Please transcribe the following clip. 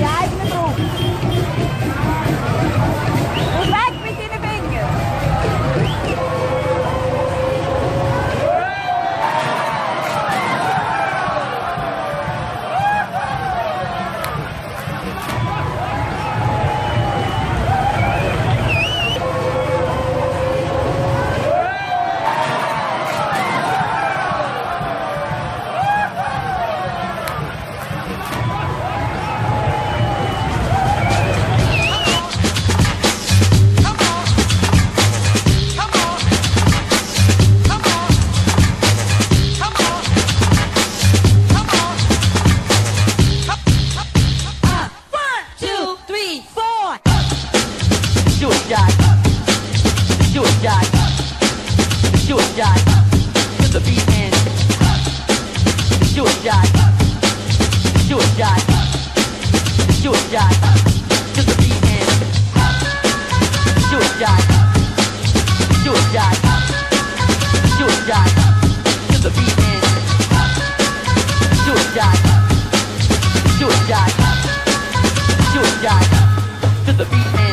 来。Suicide. Suicide. Suicide. To the beat and suicide. Suicide. Suicide. To the beat and suicide. Suicide. Suicide. To the beat and suicide. Suicide. Suicide. To the beat and